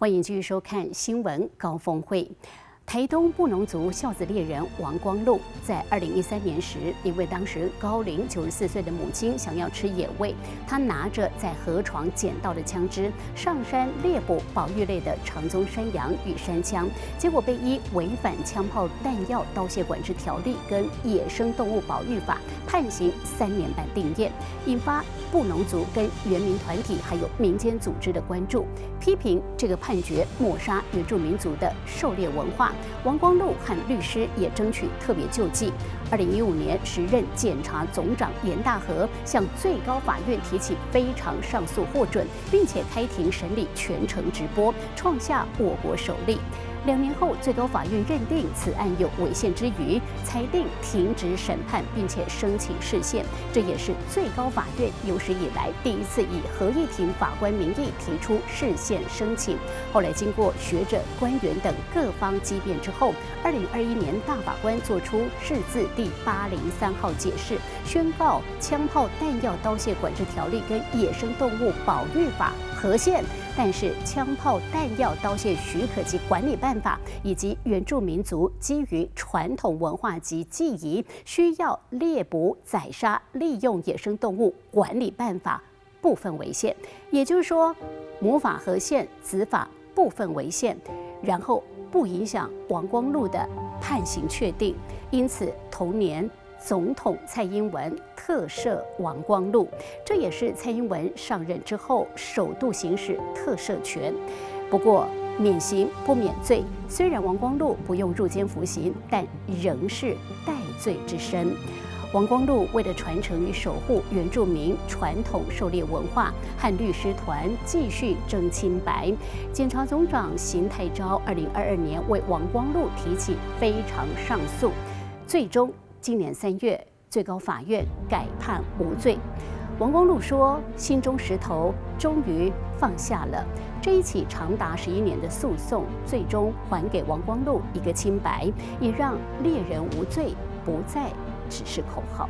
欢迎继续收看新闻高峰会。台东布农族孝子猎人王光禄，在二零一三年时，因为当时高龄九十四岁的母亲想要吃野味，他拿着在河床捡到的枪支，上山猎捕保育类的长鬃山羊与山枪，结果被依违反枪炮弹药刀械管制条例跟野生动物保育法判刑三年半定谳，引发布农族跟原民团体还有民间组织的关注，批评这个判决抹杀原住民族的狩猎文化。王光禄和律师也争取特别救济。二零一五年，时任检察总长严大和向最高法院提起非常上诉获准，并且开庭审理全程直播，创下我国首例。两年后，最高法院认定此案有违宪之余，裁定停止审判，并且申请释宪。这也是最高法院有史以来第一次以合议庭法官名义提出释宪申请。后来经过学者、官员等各方激辩之后，二零二一年大法官作出释字第八零三号解释，宣告枪炮弹药刀械管制条例跟野生动物保育法合宪。但是，枪炮弹药刀械许可及管理办法以及原住民族基于传统文化及记忆需要猎捕、宰杀、利用野生动物管理办法部分违宪。也就是说，母法合宪，子法部分违宪，然后不影响王光禄的判刑确定。因此，同年。总统蔡英文特赦王光禄，这也是蔡英文上任之后首度行使特赦权。不过免刑不免罪，虽然王光禄不用入监服刑，但仍是戴罪之身。王光禄为了传承与守护原住民传统狩猎文化，和律师团继续争清白。检察总长邢太昭二零二二年为王光禄提起非常上诉，最终。今年三月，最高法院改判无罪。王光禄说：“心中石头终于放下了。”这一起长达十一年的诉讼，最终还给王光禄一个清白，也让猎人无罪不再只是口号。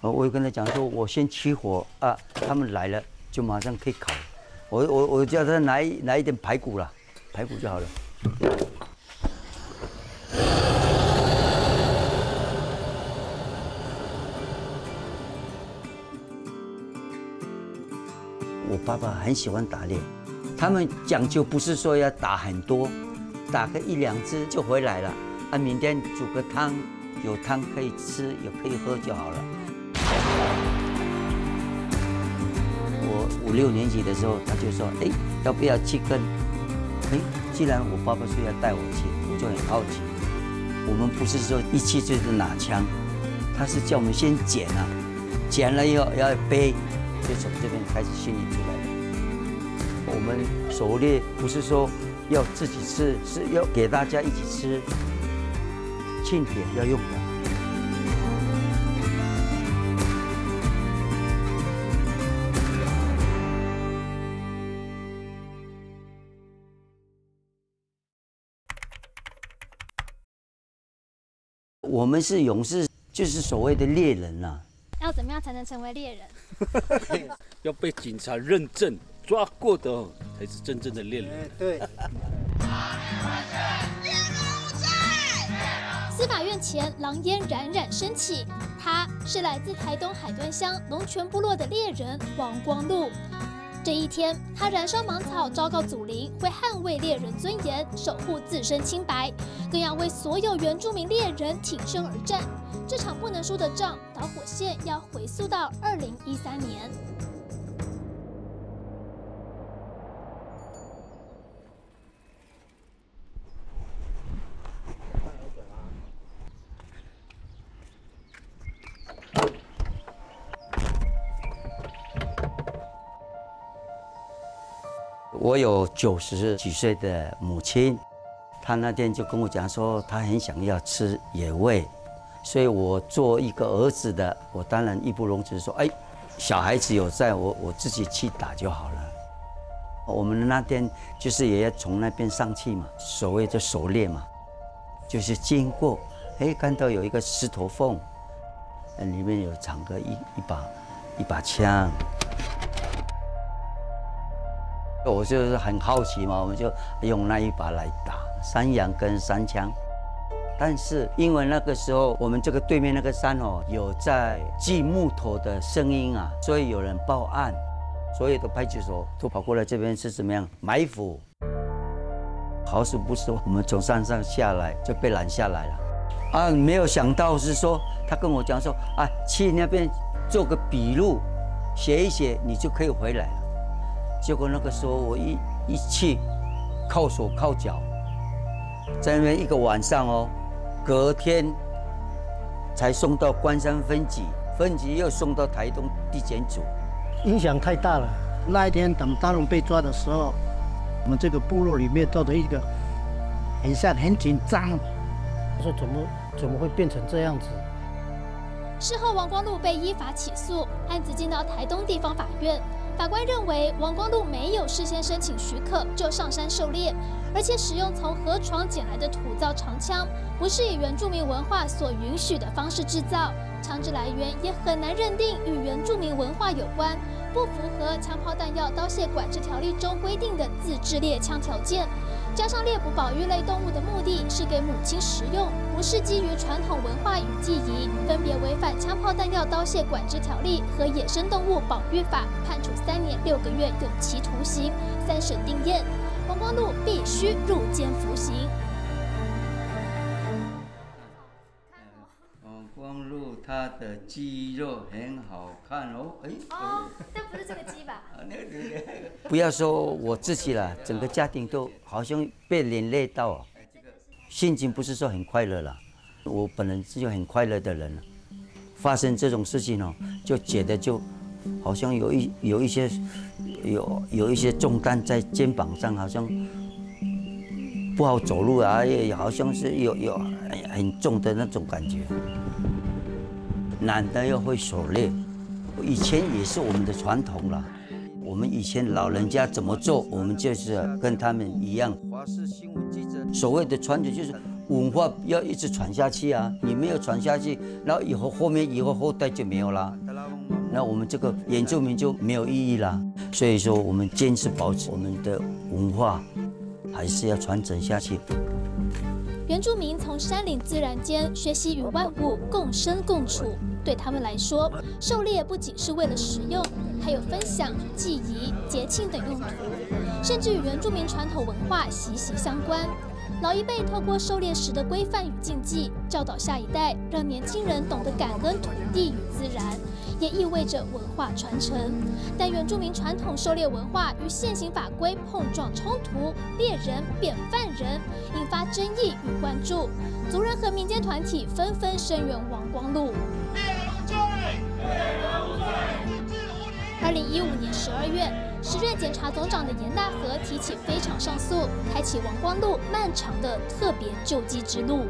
我我跟他讲说：“我先起火啊，他们来了就马上可以烤。我我我叫他拿一拿一点排骨了，排骨就好了。”我爸爸很喜欢打猎，他们讲究不是说要打很多，打个一两只就回来了。啊，明天煮个汤，有汤可以吃，也可以喝就好了。我五六年级的时候，他就说：“哎，要不要去跟？”哎，既然我爸爸说要带我去，我就很好奇。我们不是说一气就是拿枪，他是叫我们先捡啊，捡了以后要背。就从这边开始训练出来的。我们狩猎不是说要自己吃，是要给大家一起吃，庆典要用的。我们是勇士，就是所谓的猎人呐。要怎么样才能成为猎人？要被警察认证抓过的才是真正的猎人。对。司法院前狼烟冉冉升起，他是来自台东海端乡龙泉部落的猎人王光禄。这一天，他燃烧芒草，昭告祖灵，会捍卫猎人尊严，守护自身清白，更要为所有原住民猎人挺身而战。这场不能输的仗，导火线要回溯到二零一三年。我有九十几岁的母亲，她那天就跟我讲说，她很想要吃野味，所以我做一个儿子的，我当然义不容辞说，哎，小孩子有在我我自己去打就好了。我们那天就是也要从那边上去嘛，所谓的狩猎嘛，就是经过，哎，看到有一个石头缝，里面有藏个一一把一把枪。我就是很好奇嘛，我们就用那一把来打山羊跟山枪。但是因为那个时候我们这个对面那个山哦，有在锯木头的声音啊，所以有人报案，所有的派出所都跑过来这边是怎么样埋伏。好死不死，我们从山上下来就被拦下来了。啊，没有想到是说他跟我讲说啊，去那边做个笔录，写一写你就可以回来了。结果那个时候我一一去，靠手靠脚，在那边一个晚上哦。隔天才送到关山分局，分局又送到台东地检组，影响太大了。那一天等大龙被抓的时候，我们这个部落里面到的一个很像很紧张，说怎么怎么会变成这样子？事后，王光禄被依法起诉，案子进到台东地方法院。法官认为，王光禄没有事先申请许可就上山狩猎，而且使用从河床捡来的土造长枪，不是以原住民文化所允许的方式制造，枪支来源也很难认定与原住民文化有关，不符合枪炮弹药刀械管制条例中规定的自制猎枪条件。加上猎捕保育类动物的目的是给母亲食用，不是基于传统文化与记忆，分别违反枪炮弹药刀械管制条例和野生动物保育法，判处三年六个月有期徒刑。三审定验，黄光禄必须入监服刑。他的肌肉很好看哦，哎，哦，但不是这个鸡吧？不要说我自己了，整个家庭都好像被连累到，心情不是说很快乐了。我本人是就很快乐的人，发生这种事情哦，就觉得就好像有一有一些有有一些重担在肩膀上，好像不好走路啊，也好像是有有很很重的那种感觉。男的又会狩猎，以前也是我们的传统了。我们以前老人家怎么做，我们就是跟他们一样。所谓的传统就是文化要一直传下去啊！你没有传下去，然后以后后面以后后代就没有了，那我们这个原住民就没有意义了。所以说，我们坚持保持我们的文化，还是要传承下去。原住民从山林自然间学习与万物共生共处。对他们来说，狩猎不仅是为了食用，还有分享、记忆、节庆等用途，甚至与原住民传统文化息息相关。老一辈透过狩猎时的规范与禁忌，教导下一代，让年轻人懂得感恩土地与自然，也意味着文化传承。但原住民传统狩猎文化与现行法规碰撞冲突，猎人变犯人，引发争议与关注。族人和民间团体纷纷声援王光禄。二零一五年十二月，时任检察总长的严大和提起非常上诉，开启王光禄漫长的特别救济之路。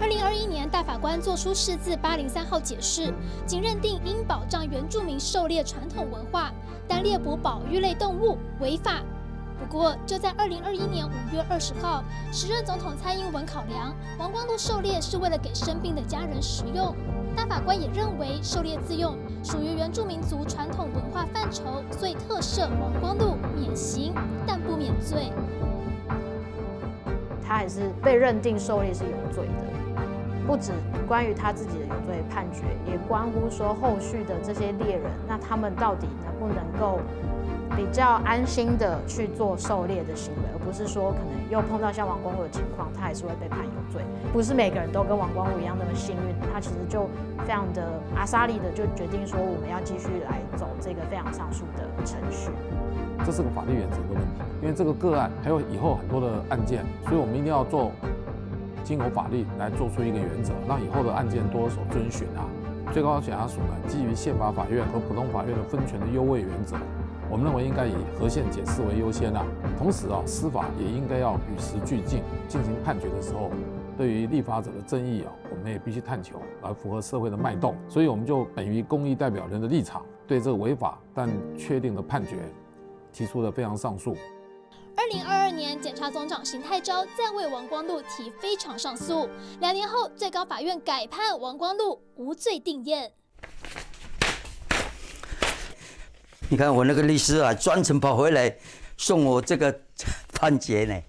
二零二一年，大法官作出释字八零三号解释，仅认定应保障原住民狩猎传统文化，但猎捕保育类动物违法。不过，就在二零二一年五月二十号，时任总统蔡英文考量王光禄狩猎是为了给生病的家人食用。大法官也认为，狩猎自用属于原住民族传统文化范畴，所以特赦王光禄免刑，但不免罪。他还是被认定狩猎是有罪的，不止关于他自己的有罪判决，也关乎说后续的这些猎人，那他们到底能不能够？比较安心的去做狩猎的行为，而不是说可能又碰到像王光禄的情况，他还是会被判有罪。不是每个人都跟王光禄一样那么幸运，他其实就非常的阿萨利的就决定说，我们要继续来走这个非常上诉的程序。这是个法律原则的问题，因为这个个案还有以后很多的案件，所以我们一定要做经由法律来做出一个原则，让以后的案件多所遵循啊。最高检察署呢，基于宪法法院和普通法院的分权的优位原则。我们认为应该以和宪解释为优先啊，同时啊，司法也应该要与时俱进，进行判决的时候，对于立法者的争议啊，我们也必须探求，来符合社会的脉动。所以我们就本于公益代表人的立场，对这个违法但确定的判决，提出了非常上诉。二零二二年，检察总长邢泰昭再为王光禄提非常上诉，两年后，最高法院改判王光禄无罪定验。你看我那个律师啊，专程跑回来送我这个判决呢。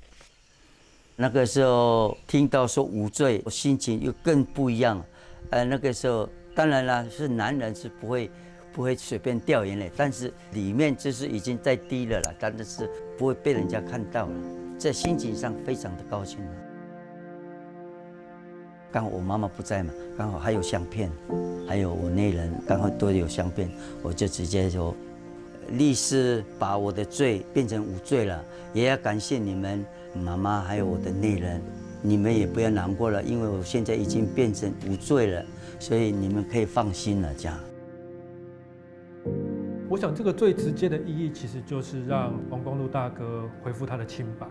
那个时候听到说无罪，我心情又更不一样了。呃，那个时候当然了，是男人是不会不会随便掉眼泪，但是里面就是已经在滴了了，但是不会被人家看到了，在心情上非常的高兴。刚好我妈妈不在嘛，刚好还有相片，还有我那人刚好都有相片，我就直接说，律师把我的罪变成无罪了，也要感谢你们。妈妈还有我的内人，你们也不要难过了，因为我现在已经变成无罪了，所以你们可以放心了。这样，我想这个最直接的意义，其实就是让王光禄大哥恢复他的清白。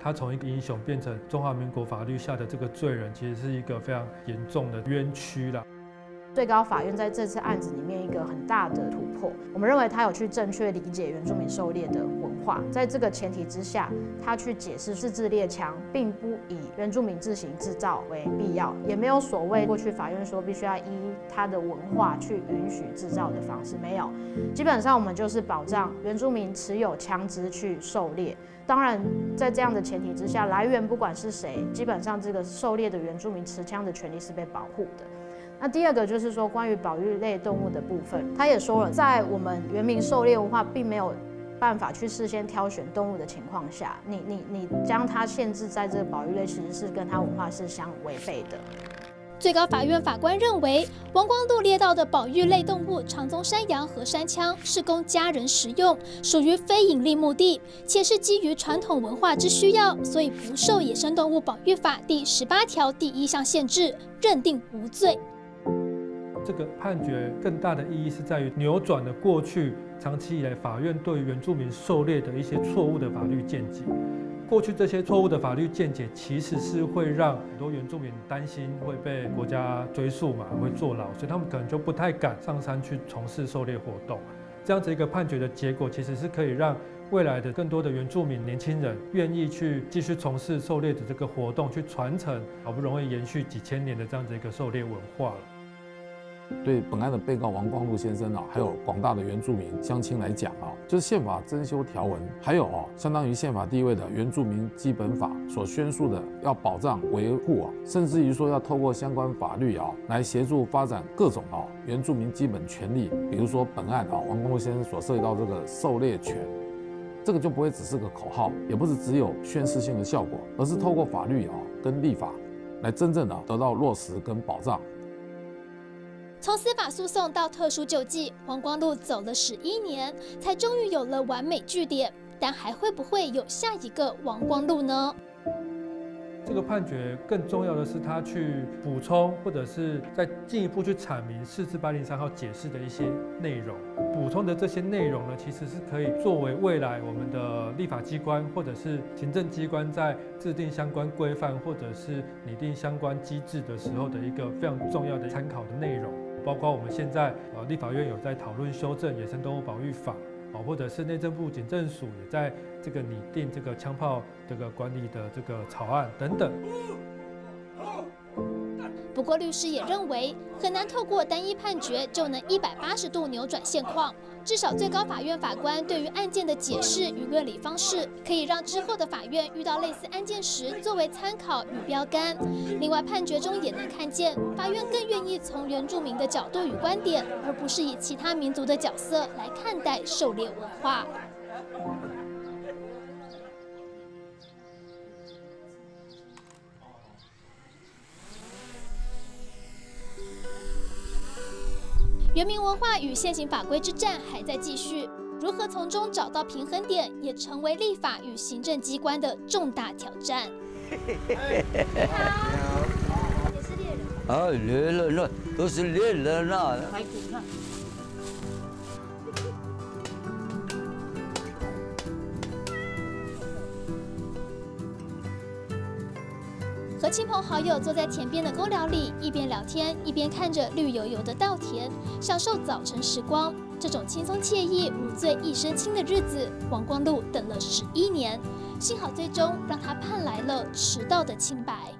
他从一个英雄变成中华民国法律下的这个罪人，其实是一个非常严重的冤屈了。最高法院在这次案子里面一个很大的突破，我们认为他有去正确理解原住民狩猎的文化，在这个前提之下，他去解释自制猎枪并不以原住民自行制造为必要，也没有所谓过去法院说必须要依他的文化去允许制造的方式，没有，基本上我们就是保障原住民持有枪支去狩猎，当然在这样的前提之下，来源不管是谁，基本上这个狩猎的原住民持枪的权利是被保护的。那第二个就是说，关于保育类动物的部分，他也说了，在我们原民狩猎文化并没有办法去事先挑选动物的情况下，你你你将它限制在这个保育类，其实是跟它文化是相违背的。最高法院法官认为，王光禄猎到的保育类动物长鬃山羊和山枪是供家人食用，属于非营利目的，且是基于传统文化之需要，所以不受《野生动物保育法》第十八条第一项限制，认定无罪。这个判决更大的意义是在于扭转了过去长期以来法院对原住民狩猎的一些错误的法律见解。过去这些错误的法律见解，其实是会让很多原住民担心会被国家追诉嘛，会坐牢，所以他们可能就不太敢上山去从事狩猎活动。这样子一个判决的结果，其实是可以让未来的更多的原住民年轻人愿意去继续从事狩猎的这个活动，去传承好不容易延续几千年的这样子一个狩猎文化了。对本案的被告王光禄先生啊，还有广大的原住民乡亲来讲啊，就是宪法增修条文，还有啊，相当于宪法地位的原住民基本法所宣述的要保障维护啊，甚至于说要透过相关法律啊，来协助发展各种啊原住民基本权利，比如说本案啊，王光禄先生所涉及到这个狩猎权，这个就不会只是个口号，也不是只有宣示性的效果，而是透过法律啊跟立法，来真正的得到落实跟保障。从司法诉讼到特殊救济，黄光禄走了十一年，才终于有了完美据点。但还会不会有下一个王光禄呢？这个判决更重要的是，他去补充或者是再进一步去阐明四至八零三号解释的一些内容。补充的这些内容呢，其实是可以作为未来我们的立法机关或者是行政机关在制定相关规范或者是拟定相关机制的时候的一个非常重要的参考的内容。包括我们现在呃立法院有在讨论修正野生动物保育法，啊，或者是内政部警政署也在这个拟定这个枪炮这个管理的这个草案等等。不过，律师也认为很难透过单一判决就能一百八十度扭转现况。至少，最高法院法官对于案件的解释与论理方式，可以让之后的法院遇到类似案件时作为参考与标杆。另外，判决中也能看见，法院更愿意从原住民的角度与观点，而不是以其他民族的角色来看待狩猎文化。原民文化与现行法规之战还在继续，如何从中找到平衡点，也成为立法与行政机关的重大挑战。好，也是猎人。啊，猎人啊，都是猎人啊。和亲朋好友坐在田边的公寮里，一边聊天，一边看着绿油油的稻田，享受早晨时光。这种轻松惬意、无罪一身轻的日子，王光禄等了十一年，幸好最终让他盼来了迟到的清白。